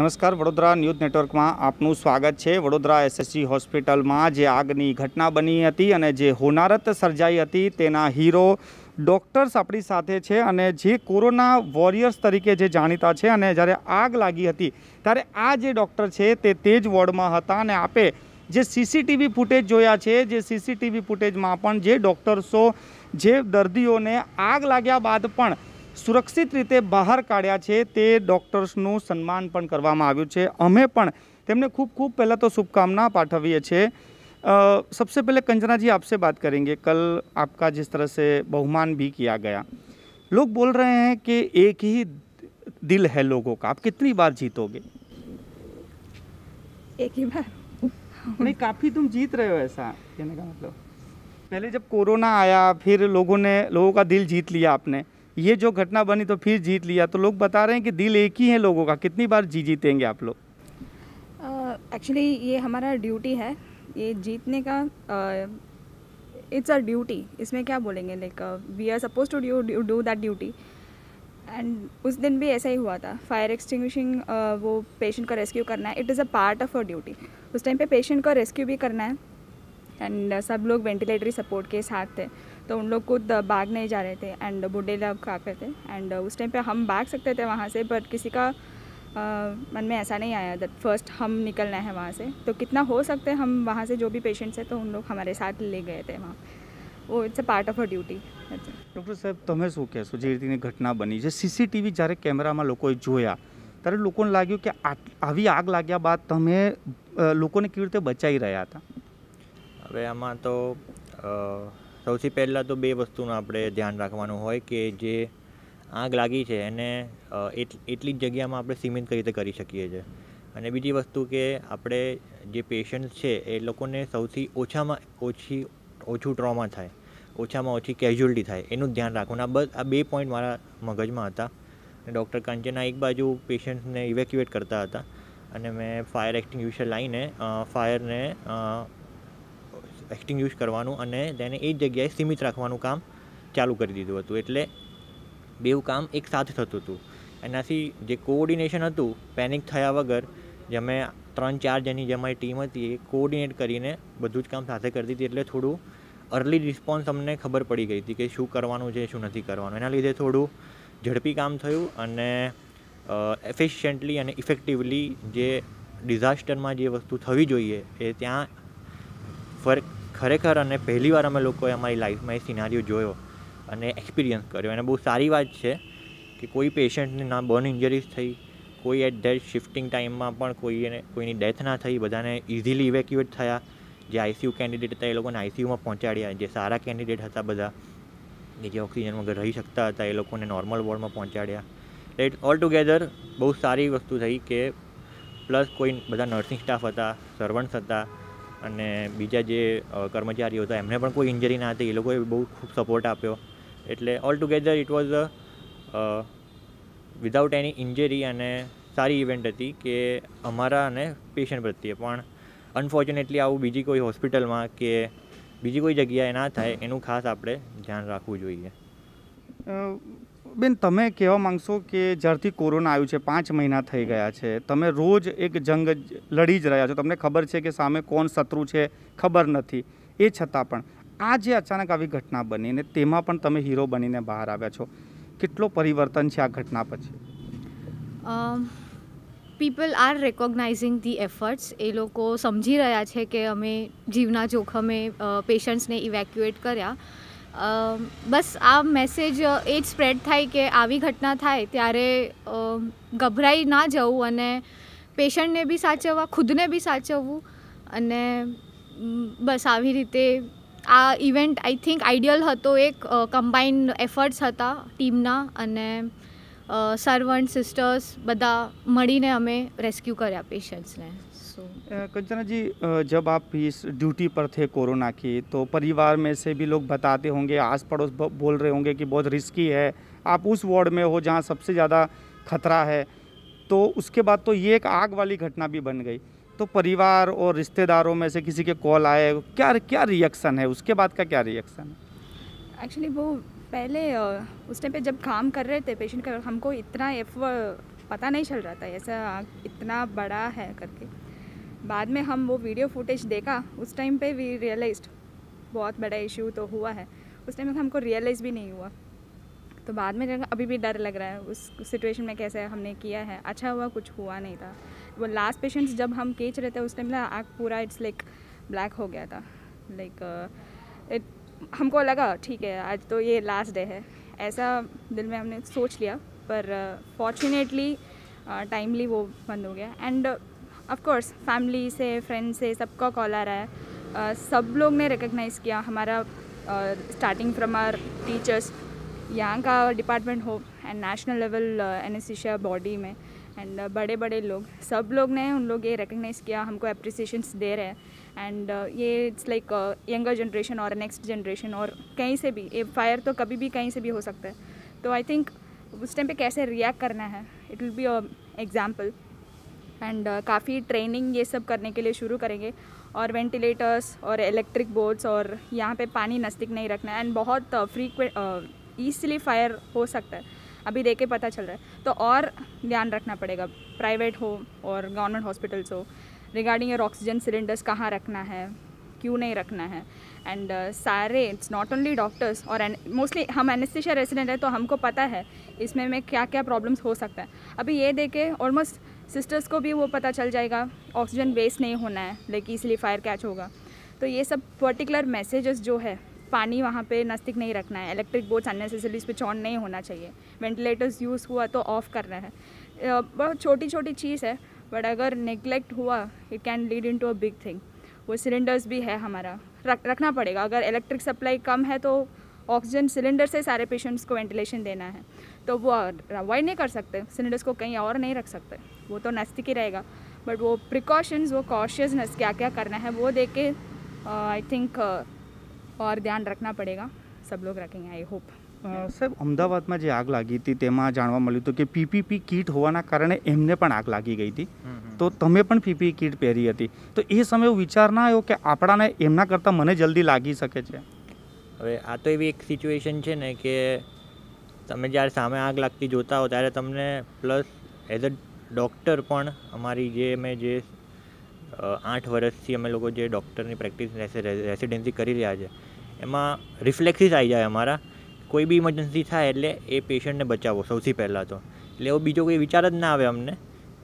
નમસ્કાર, વડોદરા ન્યૂઝ નેટવર્કમાં આપનું સ્વાગત છે. વડોદરા એસએસજી હોસ્પિટલમાં જે આગની ઘટના બની હતી અને જે હોનારત સર્જાઈ હતી તેના હીરો ડૉક્ટર્સ આપણી સાથે છે અને જે કોરોના વોરિયર્સ તરીકે જે જાણીતા છે અને જ્યારે આગ લાગી હતી ત્યારે આ જે ડૉક્ટર છે તે તે જ વોર્ડમાં હતા અને આપે જે સીસીટીવી ફૂટેજ જોયા છે, જે સીસીટીવી ફૂટેજમાં પણ જે ડૉક્ટર્સો જે દર્દીઓને આગ લાગ્યા બાદ પણ સુરક્ષિત રીતે બહાર કાઢ્યા છે તે ડૉક્ટર્સનું સન્માન પણ કરવામાં આવ્યું છે અમે પણ તેમને ખૂબ ખૂબ પહેલાં તો શુભકામના પાઠવીએ છીએ अ, सबसे पहले कंजना जी आपसे बात करेंगे कल आपका जिस तरह से बहुमान भी किया गया लोग बोल रहे हैं कि एक ही दिल है लोगों का आप कितनी बार जीतोगे एक ही बार नहीं काफ़ी तुम जीत रहे हो ऐसा कहने का मतलब पहले जब कोरोना आया फिर लोगों ने लोगों का दिल जीत लिया आपने ये जो घटना बनी तो फिर जीत लिया। तो लोग बता रहे हैं कि दिल एक ही है लोगों का। कितनी बार जी जीतेंगे आप लोग? एक्चुअली uh, ये हमारा ड्यूटी है। ये जीतने का इट्स अ ड्यूटी इसमें क्या बोलेंगे? Like we are suppose to do do that duty and उस दिन भी ऐसा ही हुआ था। फायर एक्सटिंग्विशिंग uh, वो पेशेंट को रेस्क्यू करना है। It is a part of a duty उस टाइम पे पेशेंट को रेस्क्यू भी करना है। एंड uh, सब लोग वेंटिलेटरी सपोर्ट के साथ थे। तो उन लोग खुद भाग नहीं जा रहे थे एंड बूढ़े लोग खाते थे एंड उस टाइम पे हम भाग सकते थे वहाँ से बट किसी का अ, मन में ऐसा नहीं आया दैट फर्स्ट हम निकलना है वहाँ से तो कितना हो सकते हम वहाँ से जो भी पेशेंट्स हैं तो उन लोग हमारे साथ ले गए थे वहाँ वो it's a part of a duty doctor સાહેબ તમે શું કહેશો જે રીતની ઘટના બની જે સીસીટીવી જ્યારે કેમેરામાં લોકોએ જોયા ત્યારે લોકોને લાગ્યું કે આટ- આવી આગ લાગ્યા બાદ તમે અ, લોકોને કેવી રીતે બચાવી રહ્યા હતા હવે આમાં તો અ, સૌથી પહેલાં તો બે વસ્તુનું આપણે ધ્યાન રાખવાનું હોય કે જે આગ લાગી છે એને અ, એટ- એટલી જ જગ્યામાં આપણે સીમિત કઈ રીતે કરી શકીએ છીએ અને બીજી વસ્તુ કે આપણે જે પેશન્ટ છે એ લોકોને સૌથી ઓછામાં ઓછી ઓછું ટ્રોમા થાય ઓછામાં ઓછી કેઝ્યુઅલ્ટી થાય એનું જ ધ્યાન રાખવાનું આ બસ આ બે પોઈન્ટ મારા મગજમાં હતા અને ડૉક્ટર કાંચના એક બાજુ પેશન્ટને ઇવેક્યુએટ કરતા હતા અને મેં ફાયર એક્સટિંગ્યુશર લાવીને ફાયરને એક્સટિંગ્યુશ કરવાનું અને તેને એ જ જગ્યાએ સીમિત રાખવાનું કામ ચાલુ કરી દીધું હતું એટલે બેઉ કામ એક સાથે થતું હતું એનાથી જે કોઓર્ડિનેશન હતું પેનિક થયા વગર જે અમે ત્રણ ચાર જણની જે અમારી ટીમ હતી એ કોઓર્ડિનેટ કરીને બધું જ કામ સાથે કરતી હતી એટલે થોડું અર્લી રિસ્પોન્સ અમને ખબર પડી ગઈ હતી કે શું કરવાનું છે શું નથી કરવાનું એના લીધે થોડું ઝડપી કામ થયું અને એફિશિયન્ટલી અને ઇફેક્ટિવલી જે ડિઝાસ્ટરમાં જે વસ્તુ થવી જોઈએ એ ત્યાં ફર ખરેખર અને પહેલીવાર અમે લોકોએ અમારી લાઈફમાં એ સિનારીઓ જોયો અને એક્સપિરિયન્સ કર્યો અને બહુ સારી વાત છે કે કોઈ પેશન્ટને ના બર્ન ઇન્જરીઝ થઈ કોઈ એટ ધેટ શિફ્ટિંગ ટાઈમમાં પણ કોઈને કોઈની ડેથ ના થઈ બધાને ઇઝીલી ઇવેક્યુએટ થયા જે આઈસીયુ કેન્ડિડેટ હતા એ લોકોને આઈસીયુમાં પહોંચાડ્યા જે સારા કેન્ડિડેટ હતા બધા કે જે ઓક્સિજન વગર રહી શકતા હતા એ લોકોને નોર્મલ વોર્ડમાં પહોંચાડ્યા ઇટ ઓલ ટુગેધર બહુ સારી વસ્તુ થઈ કે પ્લસ કોઈ બધા નર્સિંગ સ્ટાફ હતા સર્વન્ટ્સ હતા અને બીજા જે કર્મચારીઓ હતા, એમને પણ કોઈ ઇન્જરી ના હતી. એ લોકોએ બહુ ખૂબ સપોર્ટ આપ્યો. એટલે all together it was a without any injury અને સારી ઇવેન્ટ હતી કે અમારા અને પેશન્ટ પ્રત્યે. પણ અનફોર્ચ્યુનેટલી આવું બીજી કોઈ હોસ્પિટલમાં કે બીજી કોઈ જગ્યાએ ના થાય, એનું ખાસ આપણે ધ્યાન રાખવું જોઈએ. બેન, તમે કહેવા માંગશો કે જ્યારથી કોરોના આવ્યું છે, પાંચ મહિના થઈ ગયા છે, તમે રોજ એક જંગ લડી જ રહ્યા છો. તમને ખબર છે કે સામે કોણ શત્રુ છે? ખબર નથી. એ છતાં પણ, આ જે અચાનક આવી ઘટના બની ને તેમાં પણ તમે હીરો બનીને બહાર આવ્યા છો, કેટલો પરિવર્તન છે આ ઘટના પછી? People are recognising the efforts એ લોકો સમજી રહ્યા છે કે અમે જીવના જોખમે પેશન્ટ્સને ઇવેક્યુએટ કર્યા. બસ આ મેસેજ એ જ સ્પ્રેડ થાય કે આવી ઘટના થાય ત્યારે ગભરાઈ ના જવું અને પેશન્ટને બી સાચવવા, ખુદને બી સાચવવું અને બસ આવી રીતે આ ઇવેન્ટ આઈ થિંક આઈડિયલ હતો એક કમ્બાઇન્ડ એફર્ટ્સ હતા ટીમના અને સર્વન્ટ સિસ્ટર્સ બધા મળીને અમે રેસ્ક્યू કર્યા પેશન્ટ્સને સો अ, कंचना जी अ, जब आप इस ड्यूटी पर थे कोरोना की तो परिवार में से भी लोग बताते होंगे आस पड़ोस ब- बोल रहे होंगे कि बहुत रिस्की है आप उस वार्ड में हो जहाँ सबसे ज़्यादा खतरा है तो उसके बाद तो ये एक आग वाली घटना भी बन गई तो परिवार और रिश्तेदारों में से किसी के कॉल आए क्या क्या रिएक्शन है उसके बाद का क्या रिएक्शन है एक्चुअली वो पहले उस टाइम पे जब काम कर रहे थे पेशेंट का, हमको इतना एफ़ पता नहीं चल रहा था, ऐसा इतना बड़ा है करके। बाद में हम वो वीडियो फुटेज देखा, उस टाइम पे वी रियलाइज्ड बहुत बड़ा इशू तो हुआ है। उस टाइम हमको रियलाइज़ भी नहीं हुआ। तो बाद में अभी भी डर लग रहा है, उस सिचुएशन में कैसे हमने किया है। अच्छा हुआ, कुछ हुआ नहीं था। वो लास्ट पेशेंट्स जब हम केच रहे थे, उस टाइम ना आग पूरा इट्स लाइक ब्लैक हो गया था। लाइक इट हमको लगा ठीक है आज तो ये लास्ट डे है। ऐसा दिल में हमने सोच लिया पर फॉर्चुनेटली टाइमली वो बंद हो गया। एंड ऑफ़ कोर्स फैमिली से फ्रेंड से सबका कॉल आ रहा है। uh, सब लोग ने रिकग्नाइज़ किया हमारा स्टार्टिंग फ्रॉम आर टीचर्स यहाँ का डिपार्टमेंट हो and national level anaesthesia body में। एंड बड़े बड़े लोग सब लोग ने उन लोग ये रिकग्नाइज़ किया हमको अप्रिसिएशंस दे रहे हैं। एंड ये इट्स लाइक यंगर जनरेशन और नेक्स्ट जनरेशन और कहीं से भी, ये फायर तो कभी भी कहीं से भी हो सकता है। तो आई थिंक उस टाइम पे कैसे रिएक्ट करना है it will be a example and काफ़ी ट्रेनिंग ये सब करने के लिए शुरू करेंगे। और वेंटिलेटर्स और इलेक्ट्रिक बोर्ड्स और यहाँ पे पानी नज़दीक नहीं रखना एंड बहुत फ्रीक्वेंट ईजिली फायर हो सकता है। अभी देखे पता चल रहा है। तो और ध्यान रखना पड़ेगा। प्राइवेट हो और गवर्नमेंट हॉस्पिटल्स हो। रिगार्डिंग योर ऑक्सीजन सिलेंडर्स कहाँ रखना है? क्यों नहीं रखना है? एंड uh, सारे इट्स नॉट ओनली डॉक्टर्स और मोस्टली हम एनेस्थीसिया रेसिडेंट है तो हमको पता है इसमें में क्या क्या प्रॉब्लम्स हो सकता है। अभी ये देखे ऑलमोस्ट सिस्टर्स को भी वो पता चल जाएगा ऑक्सीजन वेस्ट नहीं होना है लेकिन इसलिए फायर कैच होगा। तो ये सब पर्टिकुलर मैसेजेस जो है पानी वहाँ पे नज़दीक नहीं रखना है electric boards unnecessary switch on नहीं होना चाहिए। वेंटिलेटर्स यूज़ हुआ तो ऑफ़ करना है। बहुत छोटी छोटी चीज़ है बट अगर नेग्लेक्ट हुआ it can lead into a big thing वो सिलेंडर्स भी है हमारा। रख, रखना पड़ेगा। अगर इलेक्ट्रिक सप्लाई कम है तो ऑक्सीजन सिलेंडर से सारे पेशेंट्स को वेंटिलेशन देना है। तो वो अवॉइड नहीं कर सकते। सिलेंडर्स को कहीं और नहीं रख सकते। वो तो नस्तिक ही रहेगा। बट वो प्रिकॉशंस वो कॉशियसनेस क्या क्या करना है, वो देख के uh, आई थिंक uh, और ध्यान रखना पड़ेगा। सब लोग रखेंगे आई होप સાહેબ? અમદાવાદમાં જે આગ લાગી હતી તેમાં જાણવા મળ્યું હતું કે પીપીપી કીટ હોવાના કારણે એમને પણ આગ લાગી ગઈ હતી. તો તમે પણ પીપી કીટ પહેરી હતી. તો એ સમયે વિચાર ના આવ્યો કે આપણાને એમના કરતાં મને જલ્દી લાગી શકે છે? હવે આ તો એવી એક સિચ્યુએશન છે ને કે તમે જ્યારે સામે આગ લાગતી જોતા હો ત્યારે તમને પ્લસ એઝ અ ડૉક્ટર પણ અમારી જે મેં જે આઠ વર્ષથી અમે લોકો જે ડૉક્ટરની પ્રેક્ટિસ રેસિડેન્સી કરી રહ્યા છે એમાં રિફ્લેક્સિસ આવી જાય અમારા. કોઈ બી ઇમરજન્સી થાય એટલે એ પેશન્ટને બચાવો સૌથી પહેલાં તો. એટલે એવો બીજો કોઈ વિચાર જ ના આવે અમને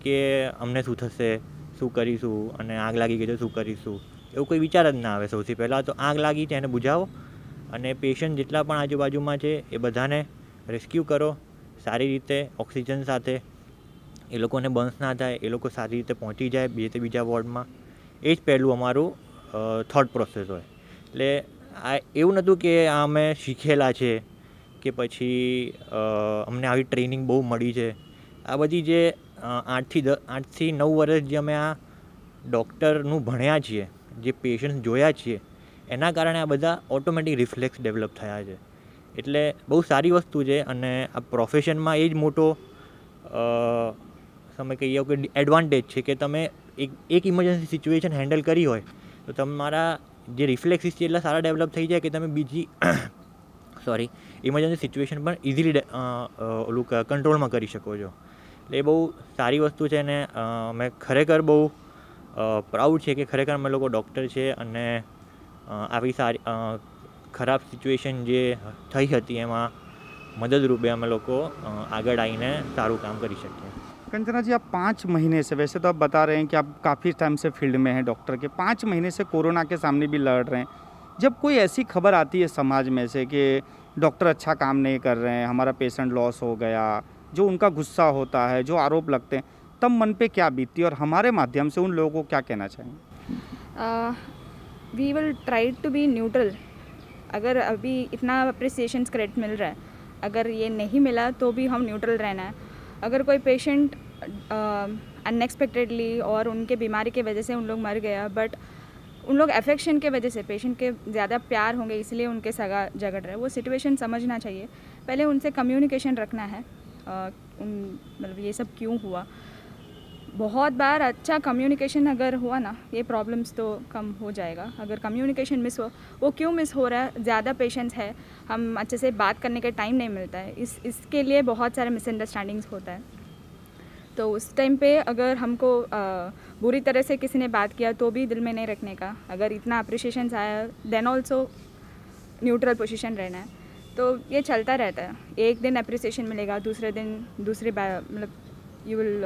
કે અમને શું થશે, શું કરીશું, અને આગ લાગી ગઈ તો શું કરીશું. એવું કોઈ વિચાર જ ના આવે સૌથી પહેલાં તો આગ લાગી છે એને બુઝાવો અને પેશન્ટ જેટલા પણ આજુબાજુમાં છે એ બધાને રેસ્ક્યુ કરો. સારી રીતે ઓક્સિજન સાથે. એ લોકોને બંસ ના થાય, એ લોકો સારી રીતે પહોંચી જાય બે તે બીજા વોર્ડમાં. એ જ પહેલું અમારું થોટ પ્રોસેસ હોય. એટલે આ એવું નહોતું કે આ અમે શીખેલા છે. કે પછી અમને આવી ટ્રેનિંગ બહુ મળી છે. આ બધી જે આઠથી દ, આઠથી નવ વર્ષ જે અમે આ ડૉક્ટરનું ભણ્યા છીએ, જે પેશન્ટ જોયા છીએ, એના કારણે આ બધા ઓટોમેટિક રિફ્લેક્સ ડેવલપ થયા છે. એટલે બહુ સારી વસ્તુ છે અને આ પ્રોફેશનમાં એ જ મોટો તમે કહીએ કે એડવાન્ટેજ છે કે તમે એક એક ઇમરજન્સી સિચ્યુએશન હેન્ડલ કરી હોય, તો તમારા જે રિફ્લેક્સિસ છે એટલા સારા ડેવલપ થઈ જાય કે તમે બીજી સોરી ઇમરજન્સી સિચ્યુએશન પણ ઇઝીલી ઓલું કંટ્રોલમાં કરી શકો છો એટલે એ બહુ સારી વસ્તુ છે અને મેં ખરેખર બહુ પ્રાઉડ છે કે ખરેખર અમે લોકો ડૉક્ટર છે અને આવી સારી ખરાબ સિચ્યુએશન જે થઈ હતી એમાં મદદરૂપે અમે લોકો આગળ આવીને સારું કામ કરી શકીએ कंचना जी आप पाँच महीने से वैसे तो आप बता रहे हैं कि आप काफ़ी टाइम से फील्ड में हैं डॉक्टर के पाँच महीने से कोरोना के सामने भी लड़ रहे हैं जब कोई ऐसी खबर आती है समाज में से कि डॉक्टर अच्छा काम नहीं कर रहे हैं, हमारा पेशेंट लॉस हो गया, जो उनका गुस्सा होता है, जो आरोप लगते हैं, तब मन पे क्या बीतती है और हमारे माध्यम से उन लोगों को क्या कहना चाहेंगे we will try to be neutral अगर अभी इतना अप्रिसिएशन क्रेडिट मिल रहा है, अगर ये नहीं मिला तो भी हम न्यूट्रल रहना है। अगर कोई पेशेंट अनएक्सपेक्टेडली और उनके बीमारी के वजह से उन लोग मर गया बट उन लोग अफेक्शन के वजह से पेशेंट के ज़्यादा प्यार होंगे, इसलिए उनके सगा झगड़ रहे वो सिचुएशन समझना चाहिए। पहले उनसे कम्युनिकेशन रखना है। उन मतलब ये सब क्यों हुआ? बहुत बार अच्छा कम्युनिकेशन अगर हुआ ना, ये प्रॉब्लम्स तो कम हो जाएगा। अगर कम्युनिकेशन मिस हो, वो क्यों मिस हो रहा है? ज़्यादा पेशेंट्स है। हम अच्छे से बात करने का टाइम नहीं मिलता है। इस, इसके लिए बहुत सारे मिसअंडरस्टैंडिंग्स होता है। तो उस टाइम पे अगर हमको बुरी तरह से किसी ने बात किया तो भी दिल में नहीं रखने का। अगर इतना अप्रिशिएशन आया देन ऑल्सो न्यूट्रल पोजीशन रहना है। तो ये चलता रहता है। एक दिन अप्रिसिएशन मिलेगा, दूसरे दिन, दूसरे मतलब you will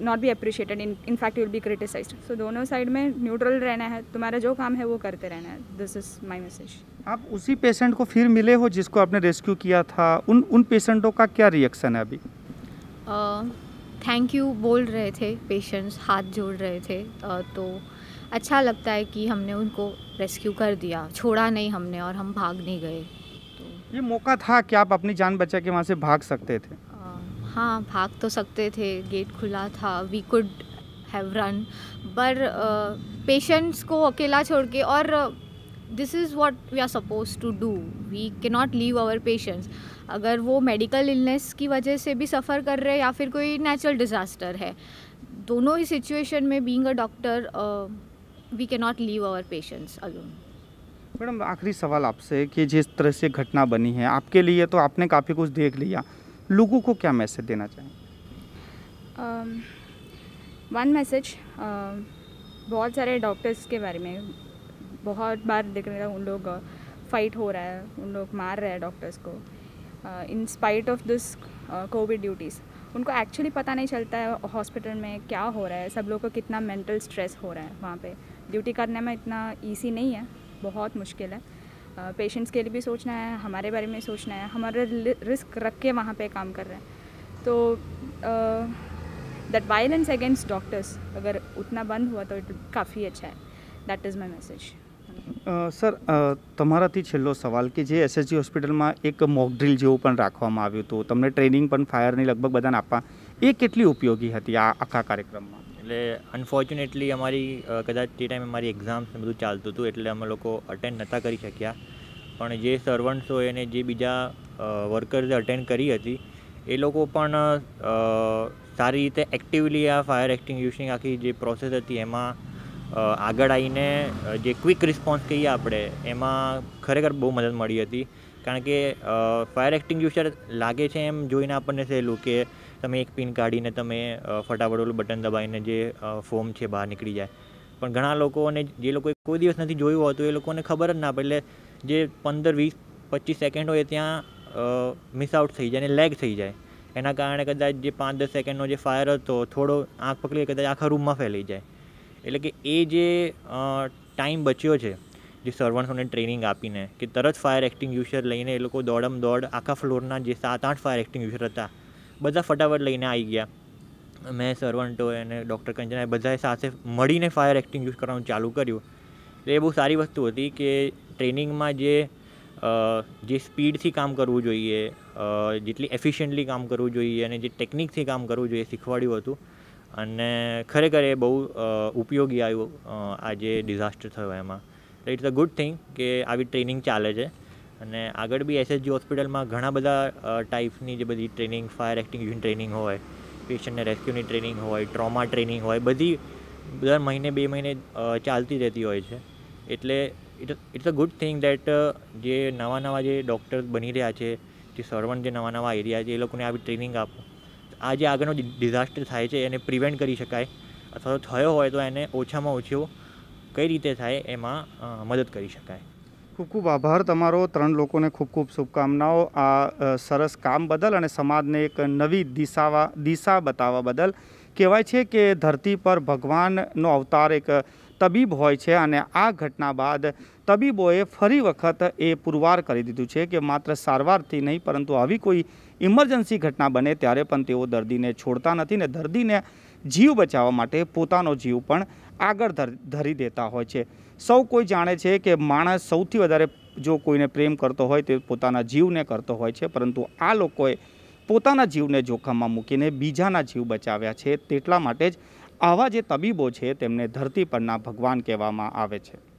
not be appreciated in in fact you will be criticise so दोनों साइड में न्यूट्रल रहना है। तुम्हारा जो काम है वो करते रहना है। दिस इज़ माई मैसेज आप उसी पेशेंट को फिर मिले हो जिसको आपने रेस्क्यू किया था। उन उन पेशेंटों का क्या रिएक्शन है अभी? थैंक यू बोल रहे थे पेशेंट्स हाथ जोड़ रहे थे तो अच्छा लगता है कि हमने उनको रेस्क्यू कर दिया। छोड़ा नहीं हमने और हम भाग नहीं गए। तो ये मौका था कि आप अपनी जान बचा के वहाँ से भाग सकते थे। अ, हाँ भाग तो सकते थे गेट खुला था वी कुड हैव रन पर पेशेंट्स को अकेला छोड़ के और this is what we are suppose to do we can not leave our patients अगर वो मेडिकल इलनेस की वजह से भी सफ़र कर रहे हैं या फिर कोई नेचुरल डिज़ास्टर है दोनों ही सिचुएशन में being a doctor we can not leave our patients alone madam आखिरी सवाल आपसे कि जिस तरह से घटना बनी है आपके लिए तो आपने काफ़ी कुछ देख लिया लोगों को क्या मैसेज देना चाहें वन मैसेज बहुत सारे डॉक्टर्स के बारे में बहुत बार देख रहे हैं उन लोग फाइट हो रहा है उन लोग मार रहे हैं डॉक्टर्स को। In spite of this COVID duties उनको एक्चुअली पता नहीं चलता है हॉस्पिटल में क्या हो रहा है, सब लोगों को कितना मेंटल स्ट्रेस हो रहा है वहाँ पे। ड्यूटी करने में इतना इजी नहीं है, बहुत मुश्किल है। uh, पेशेंट्स के लिए भी सोचना है, हमारे बारे में सोचना है, हमारे रिस्क रख के वहाँ पे काम कर रहे हैं। तो दैट वायलेंस अगेंस्ट डॉक्टर्स अगर उतना बंद हुआ तो काफ़ी अच्छा है। That is my message sir તમારાથી છેલ્લો સવાલ કે જે એસએસજી હોસ્પિટલમાં એક મોક ડ્રિલ જેવું પણ રાખવામાં આવ્યું હતું, તમને ટ્રેનિંગ પણ ફાયરની લગભગ બધાને આપવા, એ કેટલી ઉપયોગી હતી આ આખા કાર્યક્રમમાં? એટલે અનફોર્ચ્યુનેટલી અમારી કદાચ તે ટાઈમે મારી એક્ઝામ્સ બધું ચાલતું હતું, એટલે અમે લોકો અટેન્ડ નહોતા કરી શક્યા. પણ જે સર્વન્ટ્સ હોય અને જે બીજા વર્કર્સે અટેન્ડ કરી હતી, એ લોકો પણ સારી રીતે એક્ટિવલી આ ફાયર એક્સટિંગ્યુશિંગ આખી જે પ્રોસેસ હતી, એમાં આગળ આવીને જે ક્વિક રિસ્પોન્સ કહીએ આપણે, એમાં ખરેખર બહુ મદદ મળી હતી. કારણ કે ફાયર એક્સટિંગ્યુશર લાગે છે એમ જોઈને આપણને સહેલું કે તમે એક પિન કાઢીને તમે ફટાફટ ઓલું બટન દબાવીને જે ફોર્મ છે બહાર નીકળી જાય. પણ ઘણા લોકોને, જે લોકોએ કોઈ દિવસ નથી જોયું હોતું, એ લોકોને ખબર જ ના પડે. એટલે જે પંદર, વીસ, પચીસ સેકન્ડ હોય ત્યાં મિસ આઉટ થઈ જાય અને લેગ થઈ જાય. એના કારણે કદાચ જે પાંચ, દસ સેકન્ડનો જે ફાયર હતો, થોડો આંખ પકડી, કદાચ આખા રૂમમાં ફેલાઈ જાય. એટલે કે એ જે ટાઈમ બચ્યો છે જે સર્વન્ટ્સોને ટ્રેનિંગ આપીને કે તરત ફાયર એક્સટિંગ્યુશર લઈને એ લોકો દોડમ દોડ આખા ફ્લોરના જે સાત આઠ ફાયર એક્સટિંગ્યુશર હતા બધા ફટાફટ લઈને આવી ગયા મેં સર્વન્ટો અને ડૉક્ટર કંચના બધાએ સાથે મળીને ફાયર એક્સટિંગ્યુશ કરવાનું ચાલુ કર્યું એટલે એ બહુ સારી વસ્તુ હતી કે ટ્રેનિંગમાં જે અ, જે સ્પીડથી કામ કરવું જોઈએ અ, જેટલી એફિશિયન્ટલી કામ કરવું જોઈએ અને જે ટેકનિકથી કામ કરવું જોઈએ એ શીખવાડ્યું હતું અને ખરેખર એ બહુ ઉપયોગી આવ્યું આ જે ડિઝાસ્ટર થયો એમાં. ઇટ્સ અ ગુડ થિંગ કે આવી ટ્રેનિંગ ચાલે છે. અને આગળ બી એસએસજી હોસ્પિટલમાં ઘણા બધા ટાઈપ્સની જે બધી ટ્રેનિંગ ફાયર એક્ટિંગ્યુશન ટ્રેનિંગ હોય પેશન્ટને રેસ્ક્યુની ટ્રેનિંગ હોય ટ્રોમા ટ્રેનિંગ હોય, બધી દર મહિને બે મહિને ચાલતી રહેતી હોય છે. એટલે it it's a good thing that જે નવા નવા જે ડૉક્ટર્સ બની રહ્યા છે, જે સર્વન્ટ જે નવા નવા એરિયા છે, એ લોકોને આવી ટ્રેનિંગ આપો. આ જે આગળનો ડિઝાસ્ટર થાય છે એને પ્રિવેન્ટ કરી શકાય. અથવા તો થયો હોય તો એને ઓછામાં ઓછો કઈ રીતે થાય એમાં મદદ કરી શકાય. ખૂબ ખૂબ આભાર તમારો. ત્રણ લોકોને ખૂબ ખૂબ શુભકામનાઓ. આ સરસ કામ બદલ અને સમાજને એક નવી દિશાવા, દિશા બતાવવા બદલ. કહેવાય છે કે ધરતી પર ભગવાનનો અવતાર એક તબીબ હોય છે અને આ ઘટના બાદ તબીબોએ ફરી વખત એ પુરવાર કરી દીધું છે કે માત્ર સારવારથી નહીં, પરંતુ આવી કોઈ ઇમરજન્સી ઘટના બને ત્યારે પણ તેઓ દર્દીને છોડતા નથી ને દર્દીને જીવ બચાવવા માટે પોતાનો જીવ પણ આગળ ધર- દેતા હોય છે. સૌ કોઈ જાણે છે કે માણસ સૌથી વધારે જો કોઈને પ્રેમ કરતો હોય તે પોતાના જીવને કરતો હોય છે, પરંતુ આ લોકોએ પોતાના જીવને જોખમમાં મૂકીને બીજાના જીવ બચાવ્યા છે. તેટલા માટે જ આવા જે તબીબો છે તેમને ધરતી પરના ભગવાન કહેવામાં આવે છે.